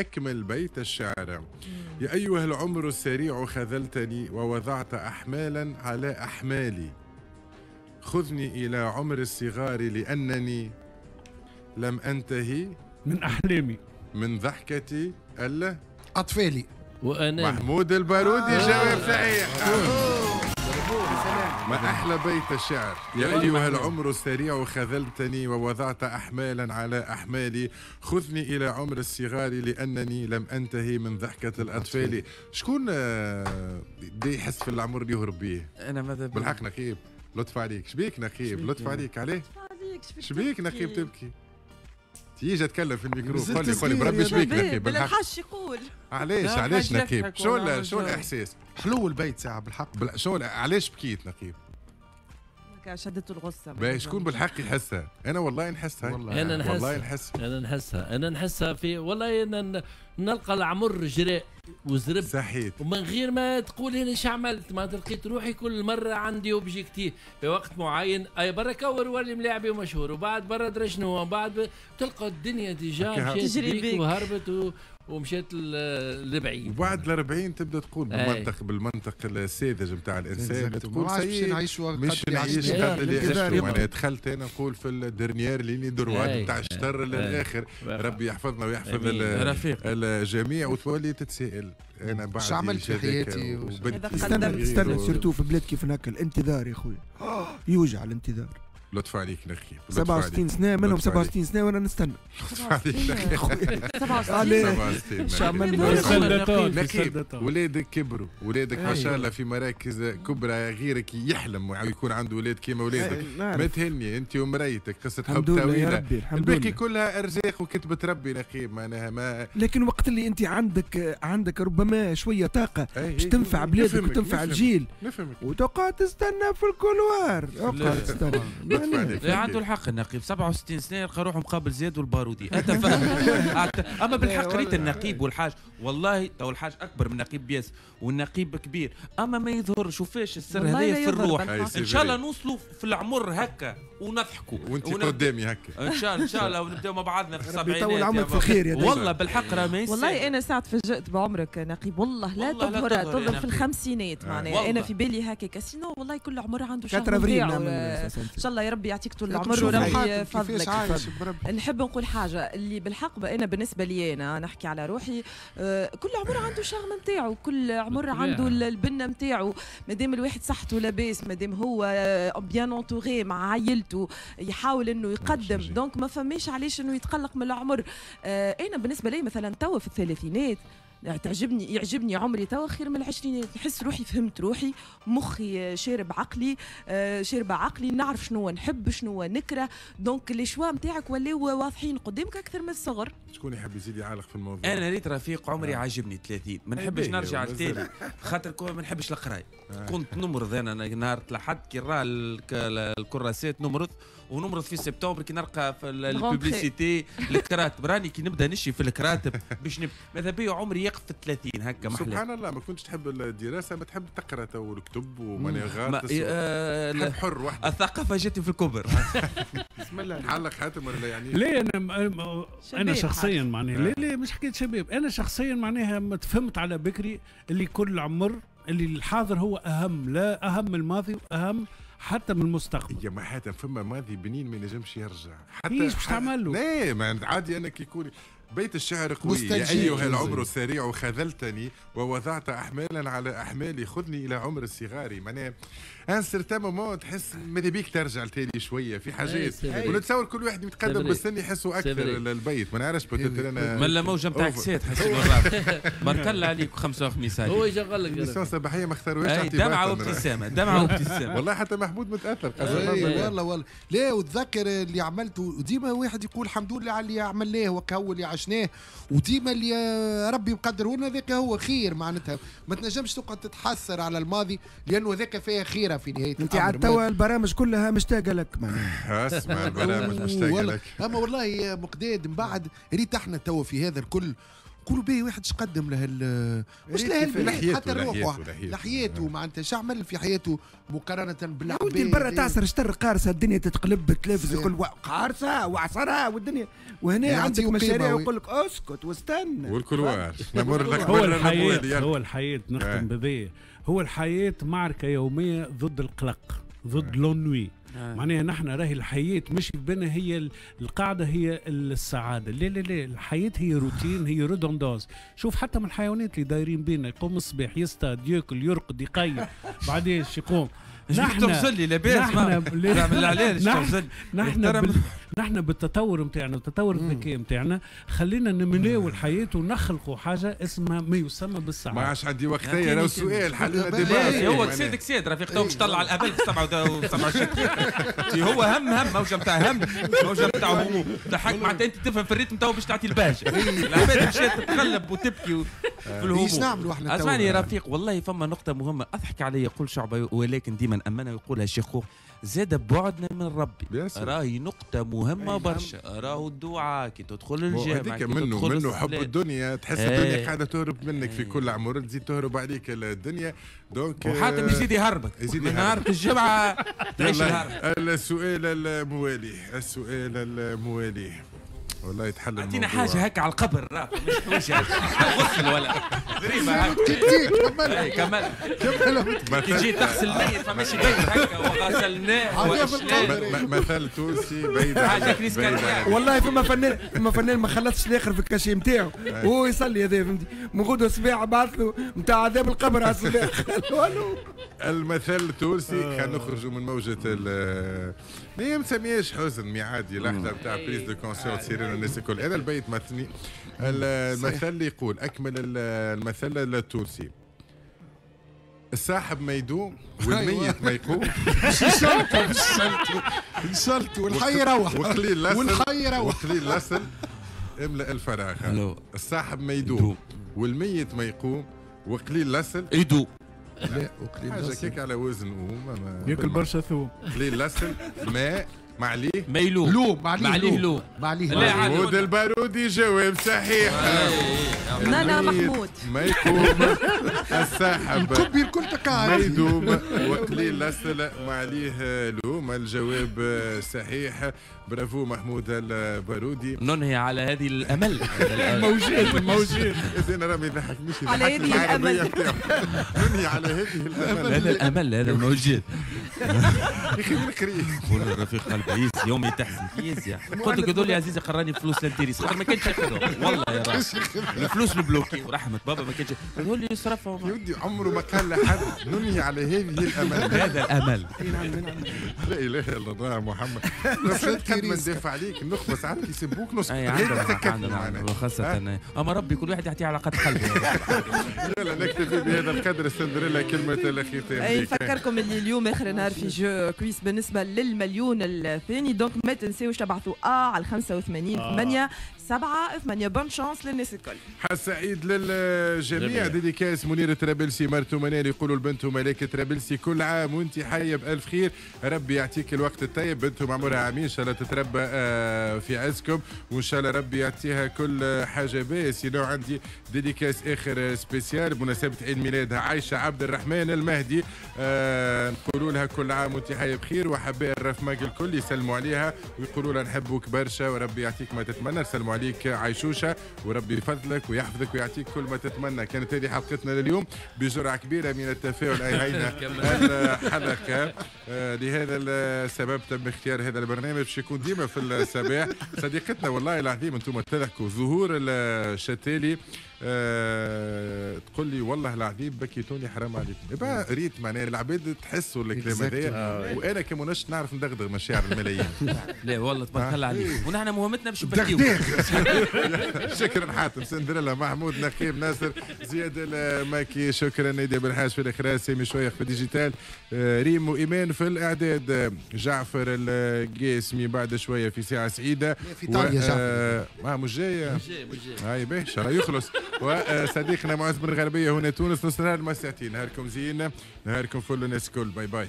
أكمل بيت الشعر. يا أيها العمر السريع خذلتني ووضعت أحمالا على أحمالي. خذني إلى عمر الصغار لأنني لم أنتهي من أحلامي. من ضحكتي ألا أطفالي. وأنا محمود البارودي جواب صحيح. ما أحلى بيت الشعر. يا أيها العمر السريع خذلتني ووضعت أحمالا على أحمالي. خذني إلى عمر الصغار لأنني لم أنتهي من ضحكة الأطفال. شكون آه، دي يحس في العمر اللي يهرب بيه أنا ماذا؟ بالحق نخيب لطف عليك. شبيك نخيب لطف عليك. عليه. شبيك نخيب تبكي. تيجي أتكلم في الميكرو قولي قولي صغير بربي يا شبيك نخيب بالحق. يقول علاش لا، علاش يضحك شو شو. الأحساس؟ حلو البيت ساعة بالحق. شو علاش بكيت نخيب هكا شدته الغصة باهي شكون بالحق يحسها؟ أنا والله نحسها. والله أنا نحس والله نحس أنا نحسها. أنا نحسها في والله أنا نلقى العمر جراء وزرب. صحيت. ومن غير ما تقول أنا إيش عملت؟ ما لقيت روحي كل مرة عندي اوبجيكتيف في وقت معين أي برا كور ولي ملاعبي ومشهور وبعد برا درا شنو؟ وبعد ب... تلقى الدنيا ديجا مشات تجري بيك بيك. وهربت و... ومشات ل- لبعيد وبعد ال 40 تبدأ تقول أي. بالمنطق بالمنطق الساذج نتاع الإنسان تقول نعيشوا مش اللي نعيش. قد اللي الانتظار عشته يبقى. معناها دخلت أنا نقول في الدرنيير ليني دروات أي. نتاع الشر أي. للآخر ربي يحفظنا ويحفظ الجميع وتولي تتساءل أنا بعد شو عملت في حياتي؟ استنى. استنى سيرتو في بلاد كيف هناك الانتظار يا خويا يوجع الانتظار لطف عليك نخي لطف 67 عليك. سنة منهم لطف عليك. 67 سنة وأنا نستنى. لطف عليك نخي 67 عليه. 67 شو عمل لي في مرة؟ سلدتون في نخيب. سلدتون ولادك كبروا. ولادك ما شاء أيوة. الله في مراكز كبرى غيرك يحلم يكون عنده ولاد كيما ولادك. ما تهني أنت ومريتك قصة حب طويلة. الباقي كلها أرزاق وكتبة ربي نخيب معناها ما لكن وقت اللي أنت عندك عندك ربما شوية طاقة باش تنفع بلادك وتنفع الجيل. نفهمك. وتقعد تستنى في الكولوار. اقعد تستنى. يعني عنده الحق النقيب 67 سنة يلقى روحه مقابل زياد والبارودي أتفهم. أت- أما بالحق ريت النقيب والحاج والله تو الحاج أكبر من النقيب بياس والنقيب كبير أما ما يظهر شوفاش السر هذايا في الروح إن شاء الله. نوصلوا في العمر هكا ونضحكوا وأنت قدامي هكا إن شاء الله إن شاء الله ونبداو مع بعضنا في السبعينات يطول عمرك في. الخير يا. والله بالحق راه ما. والله أنا ساعة تفاجأت بعمرك نقيب والله لا تظهر تظهر في نقيب. الخمسينات. معناها. أنا في بالي هكاك سينو والله كل عمر عنده شهر. إن شاء الله يا ربي يعطيك طول العمر وربي يفضلك نحب نقول حاجة اللي بالحق بقى أنا بالنسبة لي أنا نحكي على روحي آه، كل عمر عنده شغل نتاعو كل عمر. عنده ال- البنة نتاعو. مادام الواحد صحته لاباس مادام هو bien entouré مع عائلته يحاول إنه يقدم. donc ما فماش علاش إنه يتقلق من العمر. آه، أنا بالنسبة لي مثلا توا في الثلاثينات تعجبني يعجبني عمري. توا خير من العشرينات نحس روحي فهمت روحي. مخي شارب عقلي آه، شاربة عقلي. نعرف شنو نحب شنو نكره. donc les choix نتاعك ولاو واضحين قدامك أكثر من الصغر. شكون يحب يزيد يعلق في الموضوع؟ أنا ريت رفيق عمري آه. عاجبني 30 ما نحبش نرجع ومازال. لتالي خاطر ما نحبش القرايه آه. كنت نمرض أنا نهار تلحد كي نرى الك- الكراسات نمرض ونمرض في سبتمبر كي نلقى في. ال publicité الكراتب. راني كي نبدأ نشي في الكراتب باش نب... ماذا بيا عمري يقف في 30 هكا محلى سبحان الله ما كنتش تحب الدراسة ما تحب تقرأ تو الكتب وماني ما... غارس آه... تحب لا. حر وحدك. الثقافة جاتني في الكبر. بسم الله. حلق حاتم ولا لا يعني؟ ليه أنا م- أنا شباب شخصيا معناها آه. ليه ليه مش حكايه شباب؟ أنا شخصيا معناها ما تفهمت على بكري اللي كل عمر اللي الحاضر هو أهم لا أهم من الماضي وأهم حتى من المستقبل. يا ما حاتم فما ماضي بنين ما ينجمش يرجع. حتى إيش باش تعمل له؟ لا ما عادي أنا كي يكون بيت الشعر قوي يا. أيها العمر السريع خذلتني ووضعت احمالا على أحمالي خذني إلى عمر الصغار معناها أن سيرتان مومون تحس ماذا بيك ترجع لتالي شوية في حاجات. ونتصور كل واحد فري. بالسن يحسوا فري. البيت ما نعرفش أنا ملا موجة نتاع. كسات بارك الله عليك خمسة وخميس هو عليك يشغل لك ليسون صباحية ما اختاروهاش. دمعة وابتسامة دمعة وابتسامة والله حتى محمود بالله. والله والله لا وتذكر اللي عملته وديما واحد يقول الحمد لله على اللي عملناه وكهو اللي عشناه وديما اللي ربي مقدره لنا ذاك هو خير معناتها ما تنجمش تقعد تتحسر على الماضي لأنه ذاك فيها خيرة في نهاية أنت. عاد توا البرامج كلها مشتاقة لك أسمع البرامج مشتاق والله. لك أما والله يا مقداد من بعد ريت إحنا توا في هذا الكل قولوا به واحد اش قدم له مش ريت له لحيته- حتى روحه لحيته. لحيته معناتها اش عمل في حياته مقارنة ودي بالعباد برا تعصر اشتر قارصة الدنيا تتقلب. يقول وا- قارصة وعصرها والدنيا وهنا يعطيه عندك مشاريع وي. يقول لك أسكت واستنى لك هو يلا. هو الحياة آه. نختم بذي هو الحياة معركة يومية ضد القلق ضد لونوي. معناها نحن راهي الحياة مش بنا هي ال- القاعدة هي السعادة. لا لا لا الحياة هي روتين هي ريدوندونس شوف حتى من الحيوانات اللي دايرين بينا يقوم الصباح يصطاد يأكل يرقد يقيم بعدين يقوم. نحن تغسل لي؟ لاباس نحن نحن- نحن. نحن بالتطور نتاعنا وتطور الذكاء نتاعنا خلينا نمناو الحياة ونخلقوا حاجة اسمها ما يسمى ما بالسعادة عادش عندي وقت يا لو سؤال حلينا فيه هو معناها. كسيد كسيد رفيق تو باش طلع الابل في 27 هو هم هم موجة نتاع هم موجة نتاع هموم ضحك معناتها أنت تفهم في الريتم تو باش تعطي الباشا العباد مشات تتقلب وتبكي إيش نعملوا إحنا أسمعني يا؟ رفيق والله فما نقطة مهمة. أضحك علي يقول شعبة ولكن ديما أمانة ويقولها الشيخ خوخ زاد بعدنا من ربي. راهي نقطة مهمة برشا. راهو الدعاء كي تدخل الجامع هذيك منه منه حب. الدنيا. تحس إيه. الدنيا قاعدة تهرب منك في إيه. كل عمر تزيد تهرب عليك الدنيا. دونك وحاتم يزيد يهربك. يزيد من. نهار الجمعة تعيش الهرب السؤال الموالي. السؤال الموالي. والله يتحل أعطينا. حاجة هكا على القبر. راه مش وش غسل ولا. هكا تيك كمل. إيه، كمل. كمل. كي تجي تغسل ميت فماش يبين هكا وغسلناه مثل تونسي كارية. عن- والله فما فنان فما فنان ما خلصش الآخر في الكاشي نتاعو وهو يصلي هذا فهمتي؟ من غدوة الصباح بعث له نتاع عذاب القبر على الصباح. المثل التونسي خلينا نخرجوا من موجة ال ما مسمياش حزن ميعادي لحظة بتاع بريز دو كونسيونس الناس الكل أنا البيت مثني. المثل اللي يقول أكمل ال- المثل التونسي. الساحب ما يدوم والميت ما يقوم. انشلتوا انشلتوا انشلتوا والحي يروح. وقليل لسن والحي يروح. وقليل لسن املأ الفراغ. الساحب ما يدوم. والميت ما يقوم. وقليل لسن ايدو لا وقليل لسن. كيك على وزن ياكل برشا ثوم. قليل لسن ماء. معليه ميلو لوم ما ما عليه لوم. ما عليه لا، لوم. عاد. محمود البارودي جواب صحيح. نانا الميت محمود. ما الساحب الكبي الكل ما تكاعد يدوم وقليل لسل ما عليه لوم. الجواب صحيح. برافو محمود البارودي. ننهي على هذه الأمل. موجود موجود. أنا رامي يضحكنيش على هذه. بتاعه. ننهي على هذه الأمل. هذا الأمل هذا الموجود يا أخي نقري قول الرفيق قلبي يس يومي تحزن يس يا قلت لك هذول يا عزيزي قراني فلوس للتيريس. خاطر ما كانش ياخذهم والله يا راجل. الفلوس البلوكي ورحمة بابا ما كانش. هذول يصرفهم. يا ودي عمره ما قال لحد. ننهي على هذه الأمل. هذا الأمل. لا إله إلا الله محمد. بس قد ما ندافع عليك. النخبة ساعات عندنا معنا. عندنا خاصة أما ربي كل واحد يعطيه على قد قلبه. يلا نكتفي بهذا القدر سندريلا كلمة الختام أي. نفكركم اللي اليوم آخر نهار في جو كويس بالنسبة للمليون الثاني. دونك ما تنساوش تبعثوا آه على 85 8 7 8 bonne chance للناس الكل. حظ سعيد للجميع. جميع. dédicace منير ترابلسي مرتو منال يقولوا البنت ملاك ترابلسي كل عام وانت حية بألف خير. ربي يعطيك الوقت الطيب. بنتهم عمرها عامين ان شاء الله تتربى آه، في عزكم. وإن شاء الله ربي يعطيها كل حاجة باهية. sinon عندي dédicace آخر spéciale بمناسبة عيد ميلادها. عايشة عبد الرحمن المهدي آه، نقولوا لها كل عام وانت حية بخير. وأحباء الراف ماغ الكل يسلموا عليها. ويقولوا لها نحبوك برشا وربي يعطيك ما تتمنى. نسلموا عليك عيشوشة وربي يفضلك ويحفظك ويعطيك كل ما تتمنى. كانت هذه حلقتنا لليوم بجرعه كبيرة من التفاؤل انهينا الحلقة؟ آه، لهذا السبب تم اختيار هذا البرنامج. باش يكون ديما في الصباح. صديقتنا والله العظيم أنتم تضحكوا ظهور الشتالي. آه تقول لي والله العظيم بكيتوني حرام عليكم. يبقى ريت معناها العباد تحسوا الكلام هذايا وأنا كمنشط نعرف ندغدغ مشاعر الملايين. لا والله تبارك الله عليك ونحن مهمتنا باش نبكيو. شكرا حاتم. سندريلا محمود نقيب ناصر زياد الماكي شكرا نادي بالحاج في الإخراج سامي شويخ في ال digital. آه، ريم وايمان في الإعداد. آه، جعفر القاسمي بعد شوية في ساعة سعيدة. في ايطاليا جعفر. آه، ما مش جاية هاي باهي إن شاء الله يخلص. وصديقنا معز بن غربيه هنا تونس نص نهار نهاركم زين نهاركم فل الناس الكل. bye bye.